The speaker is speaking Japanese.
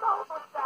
顔として。